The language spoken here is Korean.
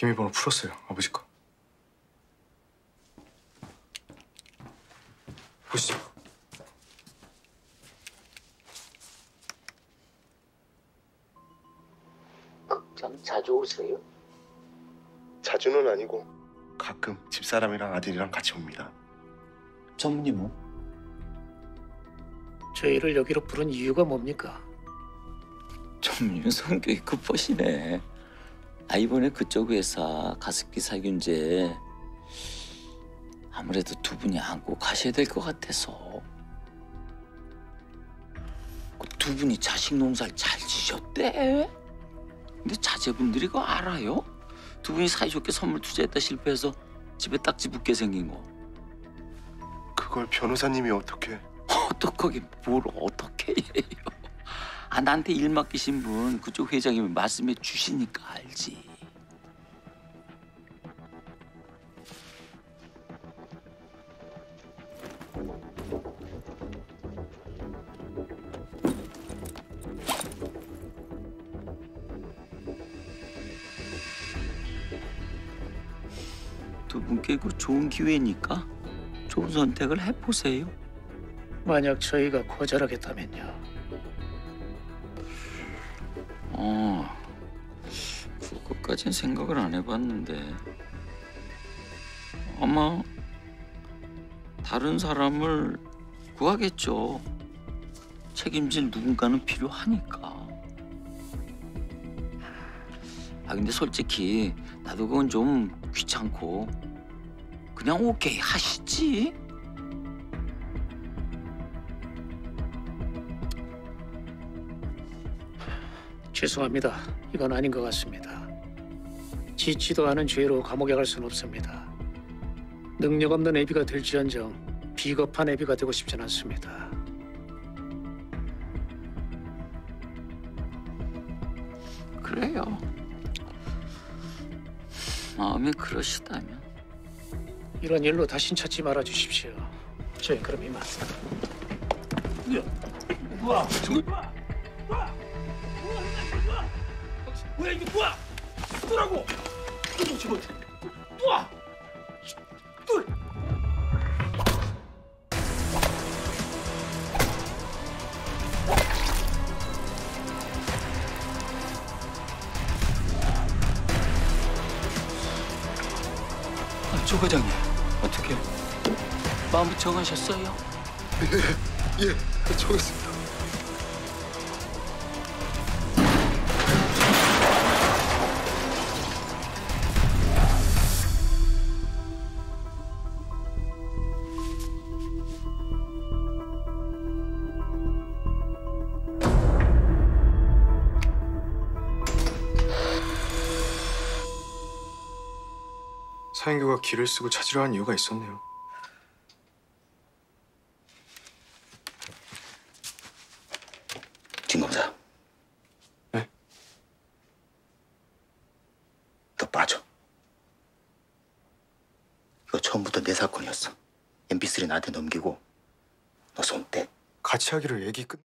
비밀번호 풀었어요, 아버지 거. 보시죠. 극장 자주 오세요? 자주는 아니고 가끔 집사람이랑 아들이랑 같이 옵니다. 전무님은? 저희를 여기로 부른 이유가 뭡니까? 전무님 성격이 급하시네. 아 이번에 그쪽 회사 가습기 살균제 아무래도 두 분이 안고 가셔야 될 것 같아서. 그두 분이 자식 농사를 잘 지셨대. 근데 자제분들이 그거 알아요? 두 분이 사이좋게 선물 투자했다 실패해서 집에 딱지 붙게 생긴 거. 그걸 변호사님이 어떻게? 어떡하게 뭘 어떻게 해요? 아 나한테 일 맡기신 분 그쪽 회장님이 말씀해 주시니까 알지. 두 분께 그 좋은 기회니까 좋은 선택을 해보세요. 만약 저희가 거절하겠다면요. 그것까진 생각을 안 해봤는데 아마 다른 사람을 구하겠죠. 책임질 누군가는 필요하니까. 아 근데 솔직히 나도 그건 좀 귀찮고 그냥 오케이 하시지. 죄송합니다. 이건 아닌 것 같습니다. 짓지도 않은 죄로 감옥에 갈 수는 없습니다. 능력 없는 애비가 될지언정 비겁한 애비가 되고 싶진 않습니다. 그래요. 마음이 그러시다면. 이런 일로 다신 찾지 말아 주십시오. 저희 그럼 이만. 뭐야 이게 뭐야? 또라고! 또 집어! 또와! 또! 아, 조 과장님 어떻게 마음 정하셨어요? 예, 정했습니다. 사인교가 길을 쓰고 찾으려 한 이유가 있었네요. 김 검사. 네? 너 빠져. 이거 처음부터 내 사건이었어. MP3 나한테 넘기고 너 손 떼. 같이 하기로 얘기 끝.